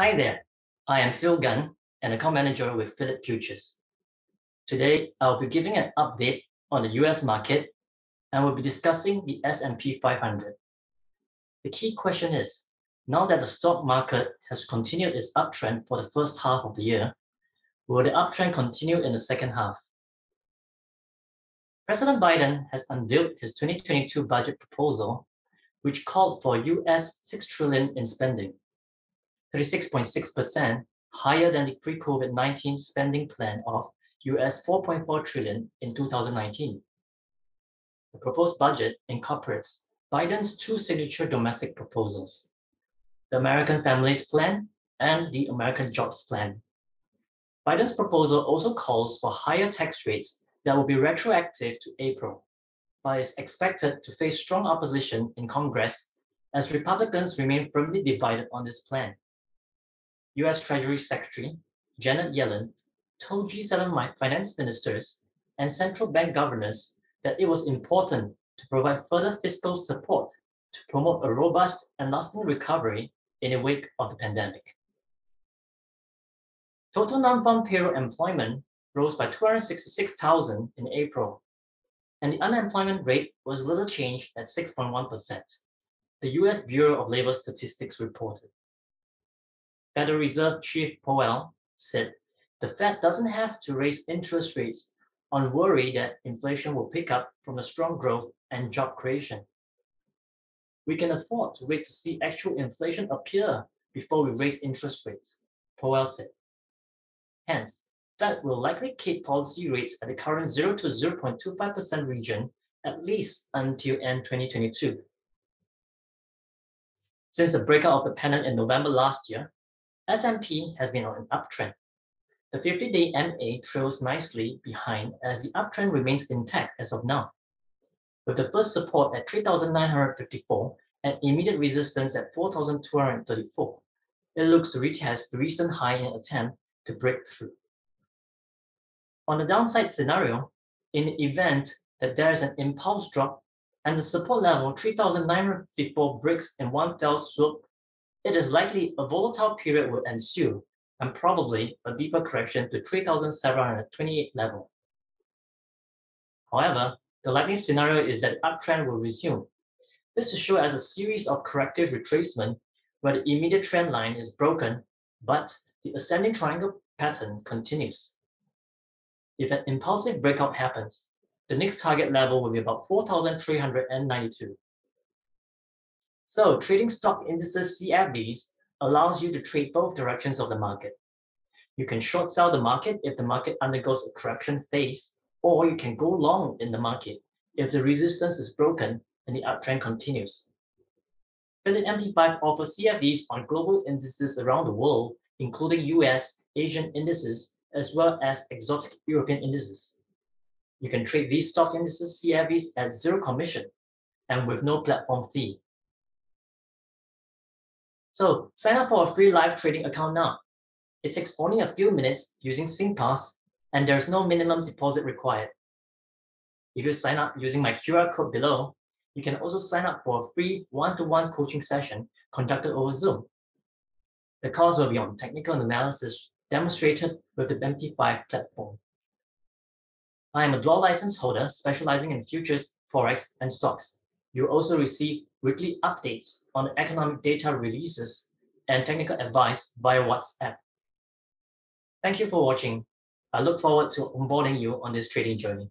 Hi there, I am Phil Gan, an account manager with Phillip Futures. Today, I'll be giving an update on the US market and we'll be discussing the S&P 500. The key question is, now that the stock market has continued its uptrend for the first half of the year, will the uptrend continue in the second half? President Biden has unveiled his 2022 budget proposal, which called for US 6 trillion in spending, 36.6% higher than the pre-COVID-19 spending plan of US 4.4 trillion in 2019. The proposed budget incorporates Biden's two signature domestic proposals, the American Families Plan and the American Jobs Plan. Biden's proposal also calls for higher tax rates that will be retroactive to April, but is expected to face strong opposition in Congress as Republicans remain firmly divided on this plan. US Treasury Secretary Janet Yellen told G7 finance ministers and central bank governors that it was important to provide further fiscal support to promote a robust and lasting recovery in the wake of the pandemic. Total non-farm payroll employment rose by 266,000 in April, and the unemployment rate was little changed at 6.1%, the US Bureau of Labor Statistics reported. Federal Reserve Chief Powell said the Fed doesn't have to raise interest rates on worry that inflation will pick up from the strong growth and job creation. We can afford to wait to see actual inflation appear before we raise interest rates, Powell said. Hence, Fed will likely keep policy rates at the current 0 to 0.25% region at least until end 2022. Since the breakout of the pennant in November last year, S&P has been on an uptrend the 50-day MA trails nicely behind as the uptrend remains intact as of now. With the first support at 3,954 and immediate resistance at 4,234, it looks to retest the recent high in attempt to break through. On the downside scenario, in the event that there is an impulse drop and the support level 3,954 breaks in one fell swoop, it is likely a volatile period will ensue and probably a deeper correction to 3,728 level. However, the likely scenario is that uptrend will resume. This is shown as a series of corrective retracement where the immediate trend line is broken, but the ascending triangle pattern continues. If an impulsive breakout happens, the next target level will be about 4,392. So trading stock indices CFDs allows you to trade both directions of the market. You can short sell the market if the market undergoes a correction phase, or you can go long in the market if the resistance is broken and the uptrend continues. Phillip MT5 offers CFDs on global indices around the world, including US, Asian indices, as well as exotic European indices. You can trade these stock indices CFDs at zero commission and with no platform fee. So sign up for a free live trading account now. It takes only a few minutes using SingPass, and there's no minimum deposit required. If you sign up using my QR code below, you can also sign up for a free one-to-one coaching session conducted over Zoom. The course will be on technical analysis demonstrated with the MT5 platform. I am a dual license holder specializing in futures, forex, and stocks. You also receive weekly updates on economic data releases and technical advice via WhatsApp. Thank you for watching. I look forward to onboarding you on this trading journey.